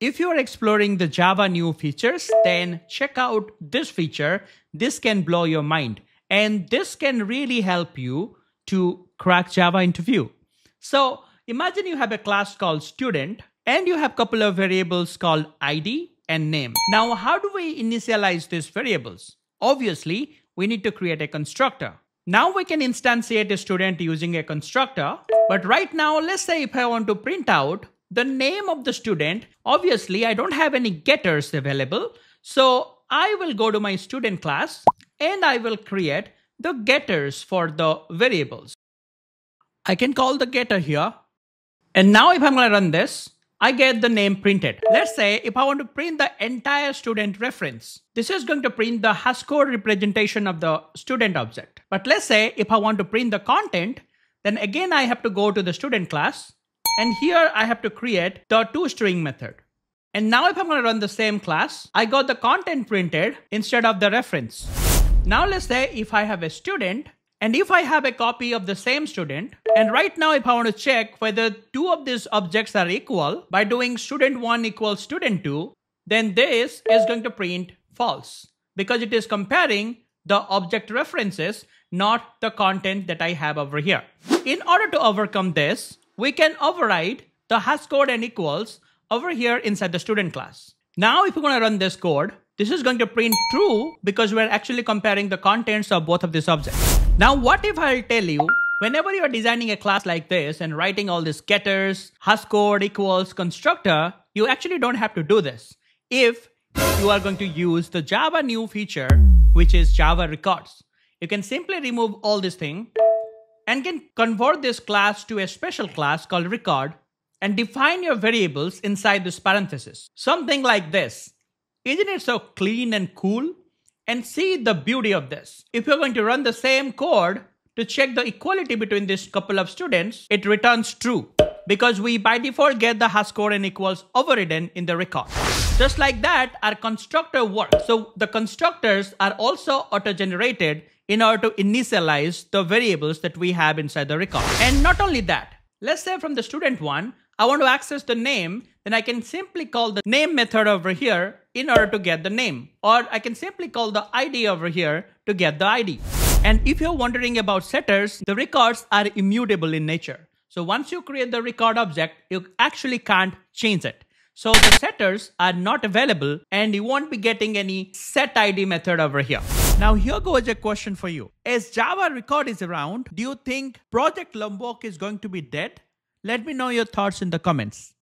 If you're exploring the Java new features, then check out this feature. This can blow your mind. And this can really help you to crack Java interview. So imagine you have a class called student and you have a couple of variables called ID and name. Now, how do we initialize these variables? Obviously, we need to create a constructor. Now we can instantiate a student using a constructor. But right now, let's say if I want to print out the name of the student, obviously I don't have any getters available. So I will go to my student class and I will create the getters for the variables. I can call the getter here. And now if I'm going to run this, I get the name printed. Let's say if I want to print the entire student reference, this is going to print the hashCode representation of the student object. But let's say if I want to print the content, then again I have to go to the student class and here I have to create the toString method. And now if I'm going to run the same class, I got the content printed instead of the reference. Now let's say if I have a student and if I have a copy of the same student, and right now if I want to check whether two of these objects are equal by doing student1 equals student2, then this is going to print false because it is comparing the object references, not the content that I have over here. In order to overcome this, we can override the hashCode and equals over here inside the student class. Now, if we're going to run this code, this is going to print true because we're actually comparing the contents of both of these objects. Now, what if I'll tell you, whenever you're designing a class like this and writing all these getters, hashCode equals constructor, you actually don't have to do this. If you are going to use the Java new feature, which is Java records, you can simply remove all this thing and can convert this class to a special class called record and define your variables inside this parenthesis. Something like this. Isn't it so clean and cool? And see the beauty of this. If you're going to run the same code to check the equality between this couple of students, it returns true because we by default get the hashCode and equals overridden in the record. Just like that, our constructor works. So the constructors are also auto-generated in order to initialize the variables that we have inside the record. And not only that, let's say from the student one, I want to access the name, then I can simply call the name method over here in order to get the name. Or I can simply call the ID over here to get the ID. And if you're wondering about setters, the records are immutable in nature. So once you create the record object, you actually can't change it. So the setters are not available and you won't be getting any set ID method over here. Now here goes a question for you. As Java record is around, do you think Project Lombok is going to be dead? Let me know your thoughts in the comments.